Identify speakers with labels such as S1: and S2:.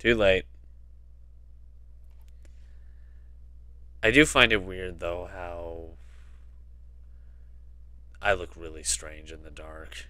S1: Too late. I do find it weird though how I look really strange in the dark.